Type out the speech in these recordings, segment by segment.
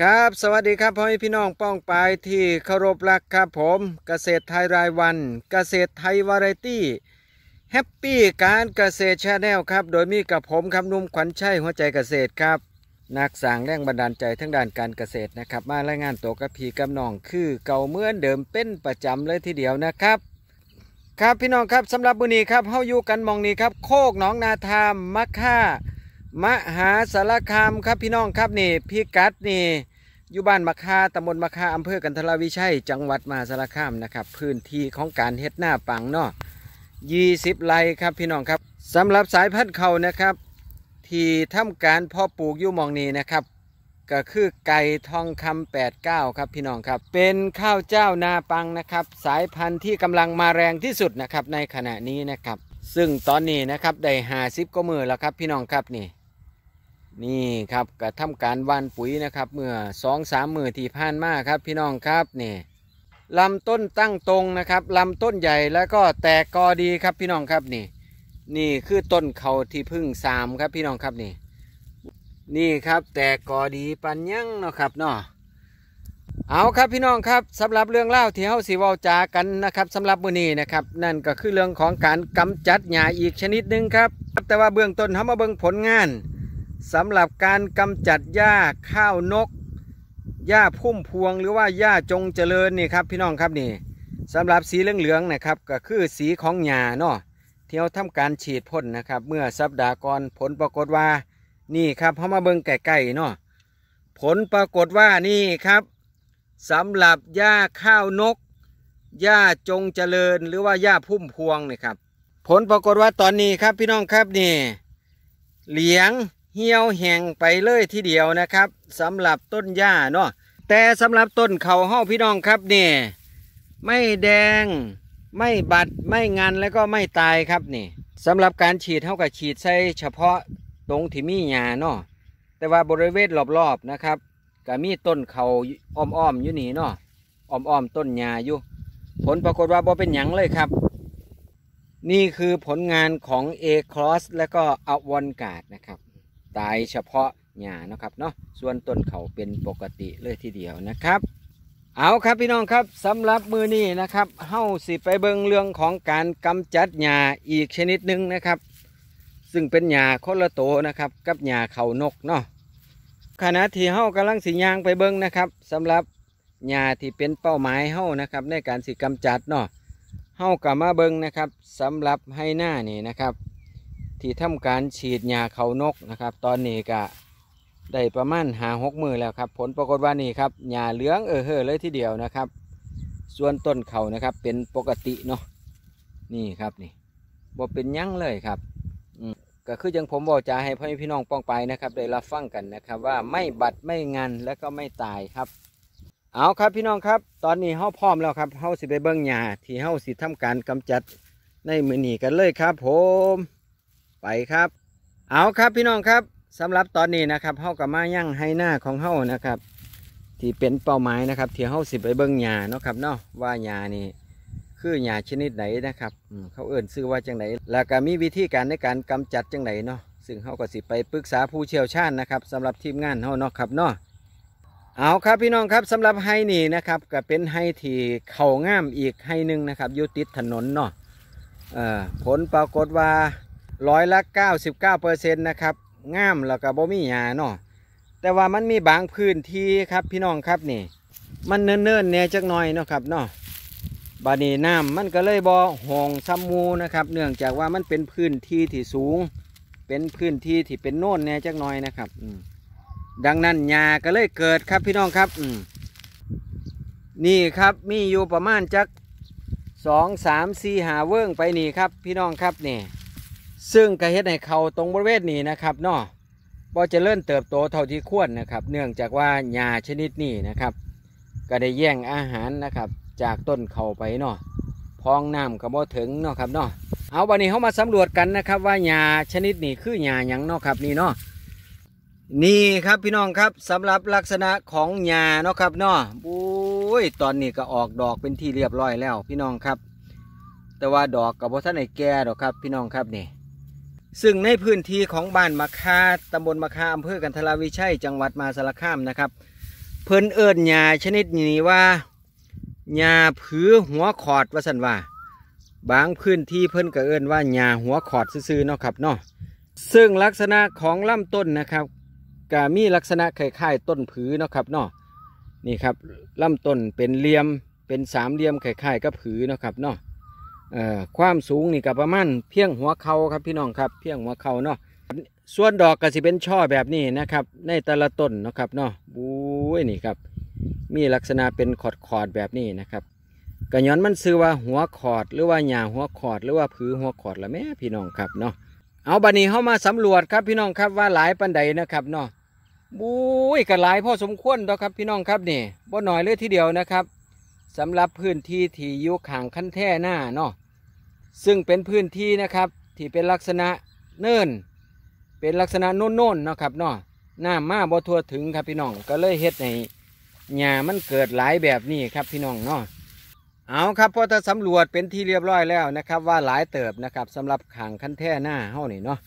ครับสวัสดีครับพ่อแม่พี่น้องป้องปายที่เคารพรักครับผมเกษตรไทยรายวัน เกษตรไทยวาไรตี้แฮปปี้การเกษตร channel ครับ โดยมีกับผมครับหนุ่มขวัญชัยหัวใจเกษตรครับ นักสร้างแรงบันดาลใจทั้งด้านการเกษตรนะครับ มารายงานตัวกับพี่กับน้องคือเก่าเหมือนเดิมเป็นประจำเลยทีเดียวนะครับ ครับพี่น้องครับสำหรับมื้อนี้ครับเฮาอยู่กันม่องนี้ครับ โคกหนองนาทามมะค่า มหาสารคามครับพี่น้องครับนี่พี่กัดนี่อยู่บ้านมะคาตำบลมะคาอำเภอกันทรวิชัย จังหวัดมหาสารคามนะครับ พื้นที่ของการเฮ็ดหน้าปังเนาะ20ไร่ครับพี่น้องครับสำหรับสายพันธุ์เขานะครับ ที่ทำการเพาะปลูกอยู่มองนี้นะครับก็คือไก่ทองคำ89 ครับพี่น้องครับ เป็นข้าวเจ้านาปังนะครับ สายพันธุ์ที่กำลังมาแรงที่สุดนะครับในขณะนี้นะครับ ซึ่งตอนนี้นะครับได้หาซิบก็มือแล้วครับพี่น้องครับนี่ นี่ครับก็ทำการว่านปุ๋ยนะครับ เมื่อสองสามมือที่ผ่านมาครับ พี่น้องครับนี่ลำต้นตั้งตรงนะครับลำต้นใหญ่แล้วก็แตกกอดีครับพี่น้องครับนี่ นี่คือต้นเขาที่พึ่งสามครับพี่น้องครับนี่ นี่ครับแตกกอดีปันยังเนาะครับเนาะเอาครับพี่น้องครับสำหรับเรื่องเล่าที่เฮาสิเว้าจากันนะครับสำหรับมื้อนี้นะครับ นั่นก็คือเรื่องของการกำจัดหญ้าอีกชนิดหนึ่งครับ แต่ว่าเบื้องต้นเฮามาเบิ่งผลงาน สำหรับการกำจัดหญ้าข้าวนกหญ้าพุ่มพวงหรือว่าหญ้าจงเจริญนี่ครับพี่น้องครับนี่สำหรับสีเหลืองๆนะครับก็คือสีของหญ้าเนาะเที่เราทำการฉีดพ่นนะครับ เมื่อสัปดาห์ก่อนผลปรากฏว่านี่ครับเขามาเบิ่งใกล้ๆเนาะผลปรากฏว่านี่ครับสำหรับหญ้าข้าวนกหญ้าจงเจริญหรือว่าหญ้าพุ่มพวงนี่ครับ ผลปรากฏว่าตอนนี้ครับพี่น้องครับนี่เหลียง เหี่ยวแห้งไปเลยทีเดียวนะครับสำหรับต้นหญ้าเนาะแต่สำหรับต้นเขาห้าพี่น้องครับเนี่ยไม่แดงไม่บัดไม่งันแล้วก็ไม่ตายครับนี่สำหรับการฉีดเท่ากับฉีดใส่เฉพาะตรงที่มีหญ้าเนาะแต่ว่าบริเวณรอบๆนะครับก็มีต้นเขาอ้อมๆอยู่นี่เนาะอ้อมๆต้นหญ้าอยู่ ผลปรากฏว่าบ่เป็นหยังเลยครับ นี่คือผลงานของ A Cross และก็อวอนกาดนะครับ ตายเฉพาะหญ้านะครับเนาะส่วนต้นเขาเป็นปกติเลยทีเดียวนะครับ เอาครับพี่น้องครับสำหรับมือนี้นะครับเฮาสิไปเบิงเรื่องของการกำจัดหญ้าอีกชนิดหนึ่งนะครับ ซึ่งเป็นหญ้าคนละโตวนะครับ กับหญ้าเขานกเนาะขณะที่เฮากำลังสิยางไปเบิงนะครับสำหรับหญ้าที่เป็นเป้าหมายเฮานะครับ ในการสิกำจัดเนาะเฮากลับมาเบิงนะครับสำหรับให้หน้านี่นะครับ ที่ทำการฉีดยาเขานกนะครับ ตอนนี้ก็ได้ประมาณหาหกมือแล้วครับ ผลปรากฏว่านี่ครับหญ้าเหลืองเออเฮอเลยทีเดียวนะครับ ส่วนต้นเขานะครับเป็นปกติเนาะนี่ครับนี่บ่เป็นยั้งเลยครับก็คือยังผมบอกจะให้พ่อพี่น้องป้องไปนะครับได้รับฟังกันนะครับ ว่าไม่บัดไม่งันและก็ไม่ตายครับ เอาครับพี่น้องครับ ตอนนี้เฮาพร้อมแล้วครับเฮาสิไปเบิ่งหญ้าที่เฮาสิทำการกำจัดในมือนีกันเลยครับ ผม ไปครับ เอาครับพี่น้องครับสำหรับตอนนี้นะครับเฮากับมายั่งให้หน้าของเฮานะครับ ที่เป็นเป้าหมายนะครับที่เฮาสิไปเบิ่งหญ้าเนาะครับเนาะว่าหญ้านี่คือหญ้าชนิดไหนนะครับเขาเอื่นซื้อว่าจังไหนแล้วก็มีวิธีการในการกำจัดจังไหนเนาะซึ่งเฮาก็สิไปปรึกษาผู้เชี่ยวชาญนะครับสำหรับทีมงานเฮาเนาะครับเนาะเอาครับพี่น้องครับสำหรับไฮนี่นะครับก็เป็นไฮที่เข่าง่ามอีกไฮหนึ่งนะครับอยู่ติดถนนเนาะผลปรากฏว่า ร้อยละ 99เปอร์เซ็นต์นะครับง่ามแล้วก็บ่มีหญ้าเนาะแต่ว่ามันมีบางพื้นที่ครับพี่น้องครับนี่ มันเนิ่นๆแหน่จักหน่อยเนาะครับเนาะบานีน้ำมันก็เลยบ่หองซ้ำมูนะครับ เนื่องจากว่ามันเป็นพื้นที่ที่สูง เป็นพื้นที่ที่เป็นโน่นแหน่จักหน่อยนะครับดังนั้นหญ้าก็เลยเกิดครับพี่น้องครับนี่ครับมีอยู่ประมาณจักสองสามสี่หาเวิ้งไปนี่ครับ พี่น้องครับนี่ ซึ่งกระเฮ็ดให้เขาตรงบริเวณนี้นะครับเนาะบ่จะเริ่มเติบโตเท่าที่ควรนะครับ เนื่องจากว่าหญ้าชนิดนี้นะครับ ก็ได้แย่งอาหารนะครับ จากต้นเขาไปเนาะพองน้ำก็บ่ถึงเนาะครับเนาะเอาวันนี้เขามาสำรวจกันนะครับ ว่าหญ้าชนิดนี้คือหญ้าหยังเนาะครับนี่เนาะนี่ครับพี่น้องครับสำหรับลักษณะของหญ้าเนาะครับเนาะบุ้ยตอนนี้ก็ออกดอกเป็นที่เรียบร้อยแล้วพี่น้องครับ แต่ว่าดอกกับพ่ท่านไหนแก่ดอกครับพี่น้องครับนี่ ซึ่งในพื้นที่ของบ้านมะคาตำบลมะคาอำเภอกันทราวิชัย จังหวัดมหาสารคามนะครับ เพิ่นเอิ้นหญ้าชนิดนี้ว่าหญ้าผือหัวขอดว่าซั่นว่า บางพื้นที่เพิ่นก็เอิ้นว่าหญ้าหัวขอดซื่อๆเนาะครับเนาะซึ่งลักษณะของลำต้นนะครับก็มีลักษณะคล้ายๆต้นผือเนาะครับเนาะนี่ครับลำต้นเป็นเหลี่ยมเป็นสามเหลี่ยมคล้ายๆกับผือเนาะครับเนาะเอ่อ ความสูงนี่ก็ประมาณเพียงหัวเข่าครับพี่น้องครับเพียงหัวเข่าเนาะส่วนดอกก็สิเป็นช่อแบบนี้นะครับ ในแต่ละต้นนะครับเนาะบุ้ยนี่ครับ มีลักษณะเป็นขอดขอดๆแบบนี้นะครับกระย้อนมันซื้อว่าหัวขอดหรือว่าหญ้าหัวขอดหรือว่าผือหัวขอดละแม่พี่น้องครับเนาะเอาบัดนี้เข้ามาสำรวจครับพี่น้องครับว่าหลายปันใดนะครับเนาะบุ้ยก็หลายพอสมควรดอกครับพี่น้องครับนี่บ่หน่อยเลยทีเดียวนะครับ สำหรับพื้นที่ที่อยู่ข้างคันแท่หน้าเนาะซึ่งเป็นพื้นที่นะครับที่เป็นลักษณะเนินเป็นลักษณะโน่นๆเนะครับเนาะหน้ำมาบ่ทั่วถึงครับพี่น้องก็เลยเฮ็ดให้หญ้ามันเกิดหลายแบบนี้ครับพี่น้องเนาะเอาครับพอถ้าสำรวจเป็นที่เรียบร้อยแล้วนะครับ ว่าหลายเติบนะครับสำหรับขังคันแท่หน้าเฮานี่เนาะ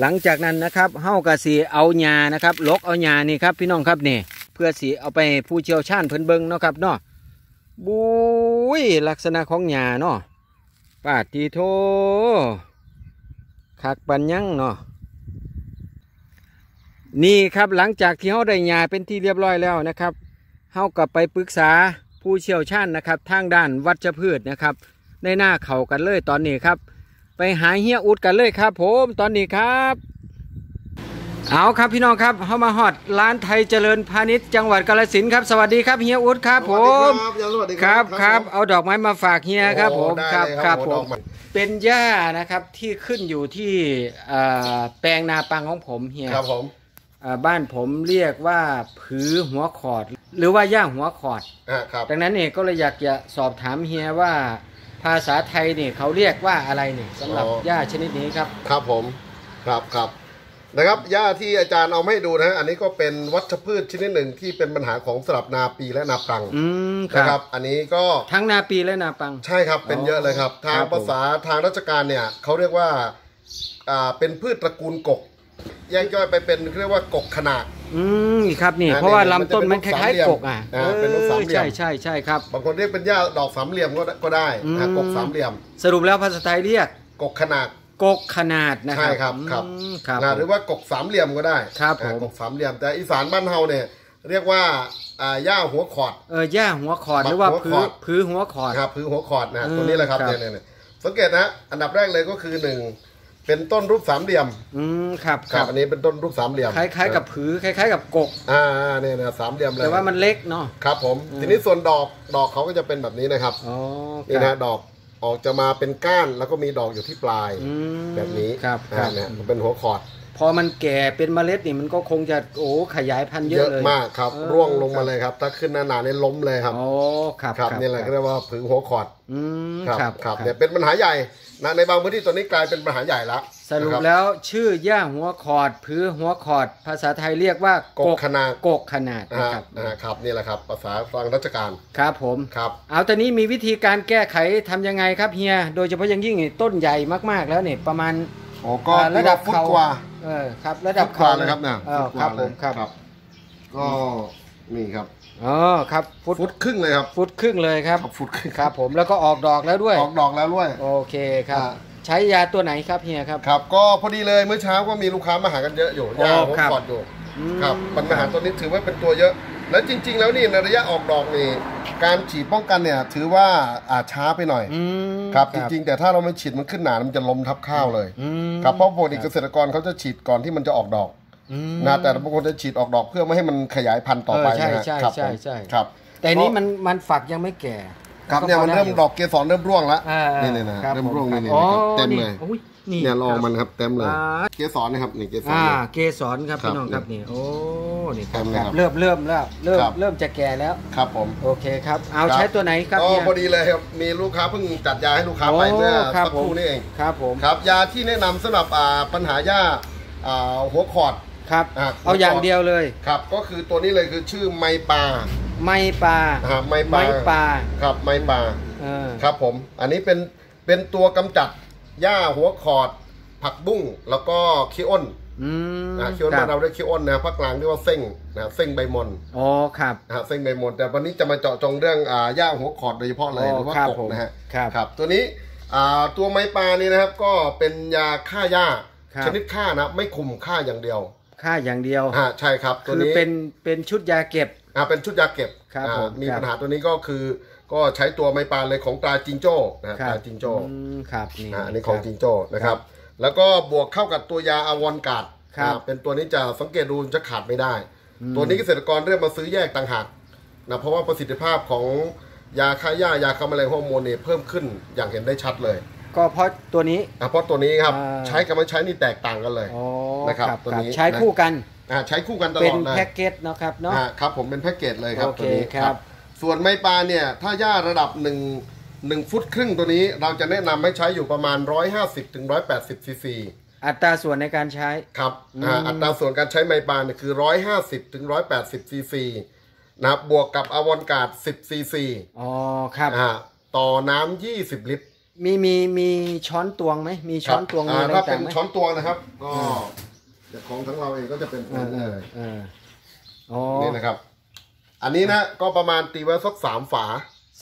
หลังจากนั้นนะครับเฮากะสีเอาหญ้านะครับลกเอาหญ้านี่ครับพี่น้องครับนี่เพื่อสีเอาไปผู้เชี่ยวชาญเพิ่นเบิงเนาะครับเนาะ บุ้ยลักษณะของหญ้าเนาะปาดทีโทคักปันยังเนาะนี่ครับหลังจากที่เขาได้หยาเป็นที่เรียบร้อยแล้วนะครับเขากลับไปปรึกษาผู้เชี่ยวชาญนะครับ ทางด้านวัชพืชนะครับ ในหน้าเขากันเลยตอนนี้ครับ ไปหาเฮียอุดกันเลยครับ ผมตอนนี้ครับ เอาครับพี่น้องครับเข้ามาฮอดร้านไทยเจริญพาณิชย์จังหวัดกาฬสินธุ์ครับสวัสดีครับเฮียอุดครับผมสวัสดีคครัรับบครับเอาดอกไม้มาฝากเฮียครับผมโอ้ได้ครับเลยครับโอ้ผดมอกไม้เป็นหญ้านะครับที่ขึ้นอยู่ที่เอ่อแปลงนาปังของผมเฮียครับผมอ่าบ้านผมเรียกว่าผือหัวขอด หรือว่าย่าหัวขอด อ่าครับดังนั้นเนี่ยก็เลยอยากจะสอบถามเฮียว่าภาษาไทยเนี่ยเขาเรียกว่าอะไรเนี่ยสำหรับหญ้าชนิดนี้ครับ ครับผม ครับครับ นะครับหญ้าที่อาจารย์เอามาให้ดูนะฮะอันนี้ก็เป็นวัชพืชชนิดหนึ่งที่เป็นปัญหาของสลับนาปีและนาปรังอืมคนะครัรับ บ อันนี้ก็ทั้งนาปีและนาปัง ใช่ครับเป็นเยอะเลยครับ ทางครับผม ภาษาทางราชการเนี่ยเขาเรียกว่าอ่าเป็นพืชตระกูลกกแยกย่อยไปเป็นเรียกว่ากกขนาด อืมครับนี่อ่าเพราะว่าเนี่ยลำต้นมันคมันจะเป็นล้ายรูปๆกกอะสามเหลี่ยมอ่าเป็นรูปสามเหลี่ยม ใช่ใช่ใช่ครับ บางคนเรียกเป็นหญ้าดอกสามเหลี่ยมก็ได้ก็ได้นะอืม กกสามเหลี่ยม สรุปแล้วภาษาไทยเรียก กกขนาด กกขนาดนะคใช่รับครับครับอืมครับ นะหรือว่ากกสามเหลี่ยมก็ได้ครับอ่าผมกกสามเหลี่ยม แต่อีสานบ้านเฮาเนี่ยเรียกว่าอ่าหญ้าหัวขอด เออย่าหัวขอดหรือว่าหัวผืขออดผือหัวขอด ครับคือหัวขอดนะอืมตัวนี้แหละครับครับ เนี่ยเนี่ยเนี่ยสังเกตนะอันดับแรกเลยก็คือหนึ่งเป็นต้นรูปสามเหลี่ยมอืมครับคครัรับบอันนี้เป็นต้นรูปสามเหลี่ยมคล้ายๆกับผือคล้าย ๆ กับกก อ่าเนี่ยนะสามเหลี่ยมเลยแต่ว่ามันเล็กเนาะ ครับผม อืม ทีนี้ส่วนดอกดอกเขาก็จะเป็นแบบนี้นะครับอ๋อนี่ครันะบดอก ออกจะมาเป็นก้านแล้วก็มีดอกอยู่ที่ปลายอืมแบบนี้ครับคอ่ารับเนี่ยเป็นหัวขอด พอมันแก่เป็นเมล็ดนี่มันก็คงจะโอ้ขยายพันธุ์เยเยอะอะเลยมากครับเออร่วงลงมาเลยครับ ถ้าขึ้นหนาๆเนี่ยล้มเลยครับอ๋อครับครับนี่แหละก็เรียกว่าผือหัวขอดอืมครับครับครับเนี่ยเป็นปัญหาใหญ่นะในบางพื้นที่ตอนนี้กลายเป็นปัญหาใหญ่แล้วสรุปนะคบแล้วชื่อย่าหัวขอดผือหัวขอด ภาษาไทยเรียกว่ากกขนาดกกขนาดนะนะฮะครับนะฮะครับนี่แหละครับภาษาฟังราชการครับผมครับเอาตอนนี้มีวิธีการแก้ไขทำยังไงครับเฮียโดยเฉพาะอยังยิ่งนี่ต้นใหญ่มากๆแล้วเนี่ยประมาณ โอ้ก็อ่าระดับฟุตเขากว่าเออครับ ระดับฟุตกว่าเขาเลยครับเนี่ยเออฟุตกครัว่าบเลผยมครับก็นี่ครับอ๋อครับฟุตฟุตครึ่งเลยครับฟุตครึ่งเลยครับครับ ฟุตครึ่งครับผมแล้วก็ออกดอกแล้วด้วย ออกดอกแล้วด้วย โอเคครับ อ่า ใช้ยาตัวไหนครับเฮียครับ ครับ ก็พอดีเลยเมื่อเช้าก็มีลูกค้ามาหากันเยอะอยู่โอ้ยาหัวครับขอดอยู่ อืม ครับปัญหาตัวนี้ถือว่าเป็นตัวเยอะ แล้วจริง ๆ แล้วนี่ในระยะออกดอกนี่การฉีดป้องกันเนี่ย ถือว่าอาจช้าไปหน่อยอืมครับจริงๆ แต่ถ้าเราไม่ฉีดมันขึ้นหนามันจะล้มทับข้าวเลยอืมครับเพราะปกติเกษตรกรเขาจะฉีดก่อนที่มันจะออกดอกอืมนะแต่บางคนจะฉีดออกดอกเพื่อไม่ให้มันขยายพันธุ์ต่อไปเออใช่นะฮะใช่ครับใช่ผมใช่ครับ แต่นี้มันมันฝักยังไม่แก่ ครับเนี่ยมันเริ่มดอกเกสรเริ่มร่วงแล้วอ่านี่นี่นะคบเริ่มผร่วงนี่นี่อ๋อนะครับเต็มเลยนี่อุ้ยนี่ เนี่ยรอครับมันครับเต็มเลย อ่า เกสรนะครับนี่เกสรอ่า เนี่ย เกสรครับครับพี่น้องครับนี่โอ้นี่ครับเต็มเลยครับเริ่มเริ่มแล้วเริ่มครับ เริ่มจะแก่แล้ว ครับผม โอเคครับ เอาครับ ใช้ตัวไหนครับก็เนี่ยพอดีเลยครับมีลูกค้าเพิ่งจัดยาให้ลูกค้าไปเมื่อโครับสักครู่ผมนี่เองครับผมครับยาที่แนะนำสำหรับอ่าปัญหาหญ้าอ่าหัวขอด ครับ อะ เอาอย่างเดียวเลย ครับก็คือตัวนี้เลยคือชื่อไมปา ไม้ปลาอ่าไมปาไม้ปลาครับไมปาเออครับผม อันนี้เป็นเป็นตัวกำจัดหญ้าหัวขอด ผักบุ้งแล้วก็ขี้อ้นอืมนะเคี้ยวครับ้าบนเราเรียกเคี้ยวอ้นนะภาคกลางเรียกว่าเส้งนะเส้งใบมนอ๋อครับนะฮะเส้งใบมนแต่วันนี้จะมาเจาะจงเรื่องอ่าย่าหัวขอดโดยเฉพาะเลยอ๋อหรือว่าครับกบผมนะฮะครับครับ ตัวนี้อ่าตัวไม้ปลานี่นะครับก็เป็นยาฆ่าหญ้าครับชนิดฆ่านะไม่คุมฆ่าอย่างเดียวค่าอย่างเดียวอ่าใช่ครับ ตัวคือนี้เป็นเป็นชุดยาเก็บ อ่าเป็นชุดยาเก็บครับอ่าผมมีครับ ปัญหาตัวนี้ก็คือ ก็ใช้ตัวไม้ปลาเลยของตราจิงโจ้นะฮะครัตบราจิงโจ้อืมครับนี่อ่าอันนี้ของครับจิงโจ้นะครับ แล้วก็บวกเข้ากับตัวยาอวอนกาดครับ อ่าเป็นตัวนี้จะสังเกตดูจะขาดไม่ได้ ตัวนี้เกษตรกรเริ่มมาซื้อแยกต่างหากนะเพราะว่าประสิทธิภาพของยาฆ่าหญ้ายาฆ่าแมลงฮอร์โมนเนี่ยเพิ่มขึ้นอย่างเห็นได้ชัดเลยก็เพราะตัวนี้ อะเพราะตัวนี้ครับอ่า ใช้กับไม่ใช้นี่แตกต่างกันเลย อ๋อนะครับครับตัวครับนี้ใช้คู่กัน อ่าใช้คู่กันเป็นตลอดเลยแพ็กเกจเนาะครับเนาะ อ่าครับผมเป็นแพ็กเกจเลยครับโอเคตัวนี้ครับ ส่วนไม้ปลาเนี่ยถ้าหญ้าระดับหนึ่งหนึ่งฟุตครึ่งตัวนี้ เราจะแนะนำให้ใช้อยู่ประมาณ 150ถึง180ซีซี อัตราส่วนในการใช้ ครับอ่าอัตราส่วนการใช้ไม้ปลาเนี่ยคือ 150ถึง180ซีซีนะครับบวกกับอวอนการ์ด10ซีซีอ๋อครับ อ่าต่อน้ำ20 ลิตรมีมีมีช้อนตวงไหม มีช้อนตวงครับมีอ่าอะไรถ้าเป็ต่านงไหมช้อนตวงนะครับ ก็ เดี๋ยวของทั้งเราเองก็จะเป็นเออเอเลอยเอออ๋อนี่นะครับ อันนี้นะก็ประมาณตีไว้สักสามฝา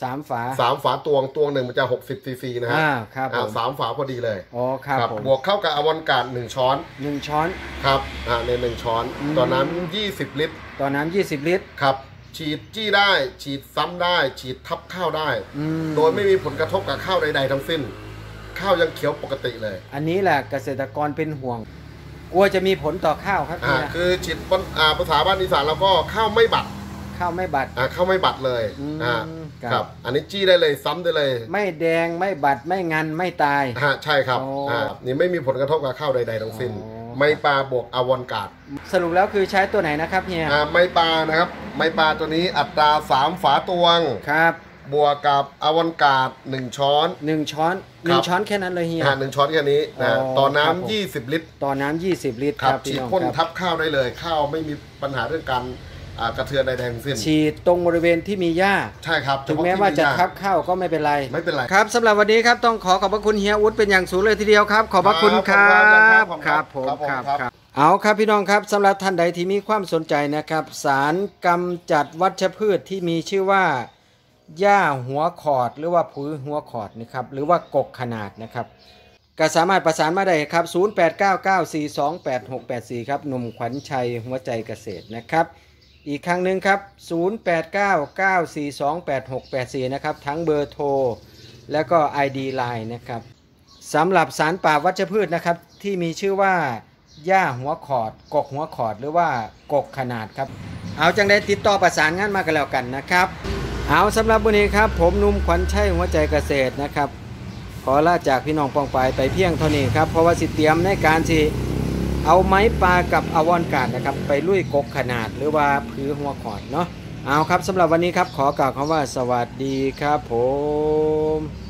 สามฝาสามฝาตวงตวงหนึ่งมันจะ60ซีซีนะฮะอ่าครับผอ่ามสามฝาพอดีเลยอ๋อครับผมบวกเข้ากับอวอนการ์ดหนึ่งช้อนหนึ่งช้อนครับอ่าในหนึ่งช้อนอืมต่อน้ำ20ลิตรต่อน้ำยี่สิบลิตรครับฉีดจี้ได้ ฉีดซ้ำได้ ฉีดทับข้าวได้อืมโดยไม่มีผลกระทบกับข้าวใดๆทั้งสิ้น ข้าวยังเขียวปกติเลย อันนี้แหละเกษตรกรเป็นห่วง กลัวจะมีผลต่อข้าวครับอ่าเนี่ยคือฉีดบนอ่าภาษาบ้านอีสานเราก็ข้าวไม่บัดข้าวไม่บัด อ่าข้าวไม่บัดเลยอืมอ่าครับ ครับ อันนี้จี้ได้เลยซ้ำได้เลยไม่แดงไม่บัดไม่งันไม่ตายฮะใช่ครับอ๋ออ่อ่านี่ไม่มีผลกระทบกับข้าวใดๆทั้งสิ้นอ๋อไม่ปลาบวกอวอนการ์ดสรุปแล้วคือใช้ตัวไหนนะครับเฮียอ่าไม่ปลานะครับ ไม่ปลาตัวนี้อัตราสามฝาตวง ครับ บวกกับอวอนการ์ดหนึ่งช้อน หนึ่งช้อนหนึ่งช้อนแค่นั้นเลยเฮีย อ่าหนึ่งช้อนแค่นี้นะอ๋อต่อครับผมน้ำยี่สิบลิตร ต่อน้ำยี่สิบลิตรคครัรับบฉีพี่ดน้องพ่นคทัรับ บข้าวได้เลย ข้าวไม่มีปัญหาเรื่องการอ่ากระเทือนใดๆทั้งสิ้นฉีดตรงบริเวณที่มีหญ้า ใช่ครับถึงเฉพแม้ที่ว่าจะหญ้ทับข้าวก็ไม่เป็นไร ไม่เป็นไร ครับสำหรับวันนี้ครับต้องขอขอบพระคุณเฮียอุดเป็นอย่างสูงเลยทีเดียวครับ ขอบพระคุณครัครับบครับผมครับครับครับครับเอาครับพี่น้องครับสำหรับท่านใดที่มีความสนใจนะครับ สารกำจัดวัชพืชที่มีชื่อว่า หญ้าหัวขอดหรือว่าผือหัวขอดนะครับหรือว่ากกขนาดนะครับก็สามารถประสานมาได้ครับ 0899428684 ครับหนุ่มขวัญชัยหัวใจเกษตรนะครับ อีกครั้งหนึ่งครับ 0899428684 นะครับ ทั้งเบอร์โทร แล้วก็ ID Line นะครับสำหรับสารป่าวัชพืชนะครับ ที่มีชื่อว่าหญ้าหัวขอด กกหัวขอดหรือว่ากกขนาดครับ เอาจังได้ติดต่อประสานงานมากันแล้วกันนะครับ เอาสำหรับวันนี้ครับ ผมนุ่มขวัญชัยหัวใจเกษตรนะครับ ขอลาจากพี่น้องปองปายไปเพียงเท่านี้ครับ เพราะว่าสิเตรียมในการที่เอาไม้ปลากับอวอนกาดนะครับ ไปลุยกกขนาดหรือว่าพื้หัวขอดเนาะเอาครับสำหรับวันนี้ครับ ขอกล่าวคำว่าสวัสดีครับผม